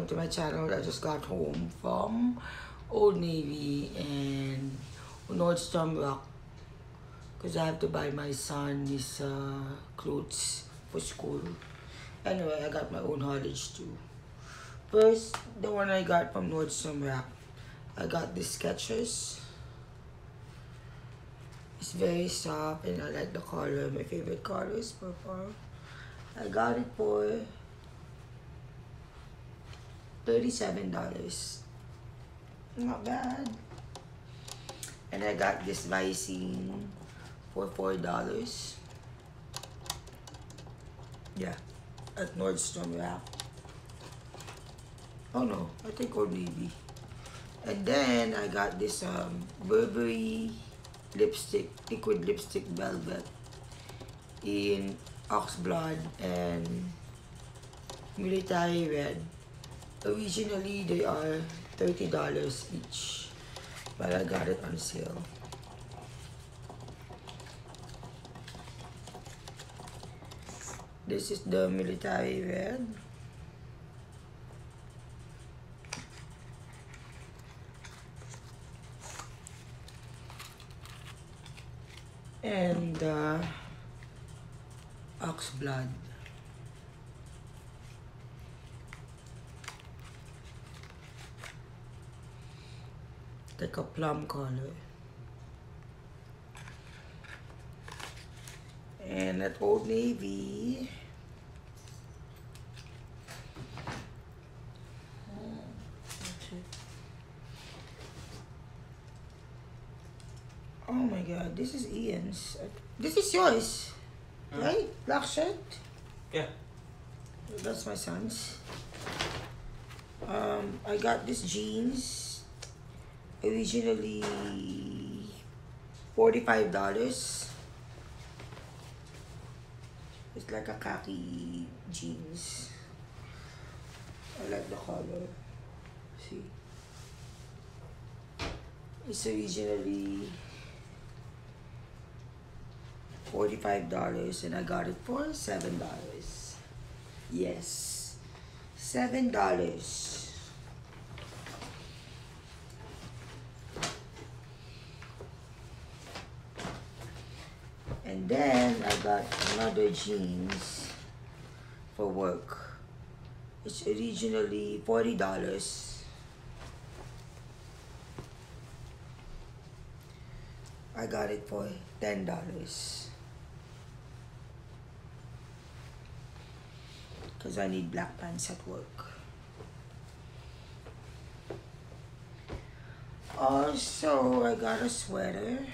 welcome to my channel. I just got home from Old Navy and Nordstrom Rack because I have to buy my son his uh, clothes for school. Anyway, I got my own haulage too. First, the one I got from Nordstrom Rack. I got the Skechers. It's very soft and I like the color. My favorite color is purple. I got it for $37. Not bad. And I got this Visine for $4. Yeah, at Nordstrom Rack. Oh no, I think Old Navy. And then I got this um, Burberry lipstick, liquid lipstick velvet in oxblood and military red. Originally, they are $30 each, but I got it on sale. This is the military red. And uh, ox blood. Like a plum color. And at Old Navy, Oh my god, this is Ian's. This is yours, huh? right? Black shirt? Yeah. That's my son's. Um, I got this jeans originally $45. It's like a khaki jeans. I like the color. See? It's originally $45 and I got it for $7. Yes. $7. And then I got another jeans for work. It's originally $40. I got it for $10. Because I need black pants at work. Also, I got a sweater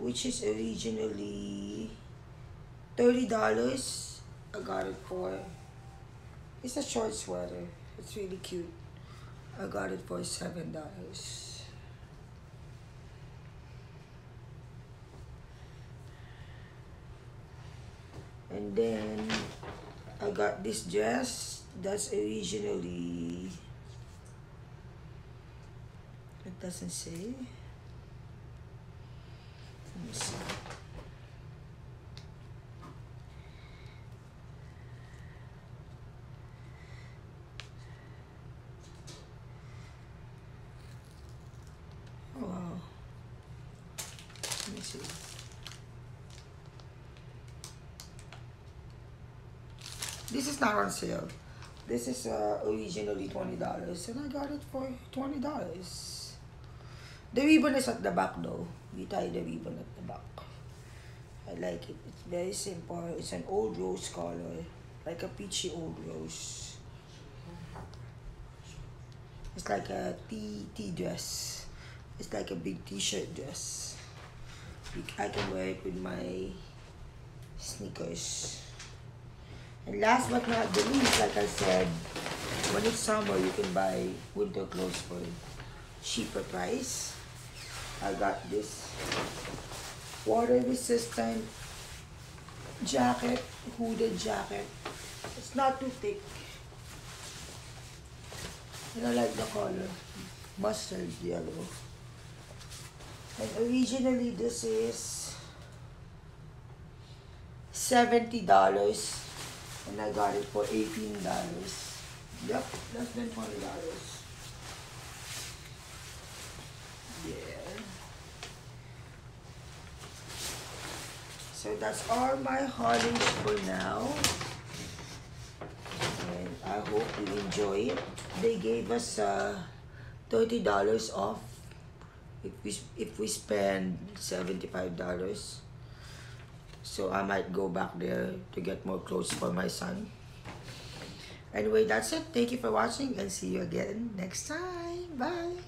which is originally $30. I got it for, it's a short sweater. It's really cute. I got it for $7. And then I got this dress that's originally, it doesn't say. Oh wow. Let me see. This is not on sale. This is uh, originally $20 and I got it for $20. The ribbon is at the back though. We tie the ribbon at the back. I like it. It's very simple. It's an old rose color. Like a peachy old rose. It's like a tea, tea dress. It's like a big t-shirt dress. I can wear it with my sneakers. And last but not the least, like I said, when it's summer, you can buy winter clothes for cheaper price. I got this water resistant jacket, hooded jacket. It's not too thick. And I like the color, mustard yellow. And originally this is $70 and I got it for $18. Yep, less than twenty dollars. Yeah. So that's all my holidays for now. And I hope you enjoy it. They gave us uh, thirty dollars off if we if we spend seventy five dollars. So I might go back there to get more clothes for my son. Anyway, that's it. Thank you for watching and see you again next time. Bye.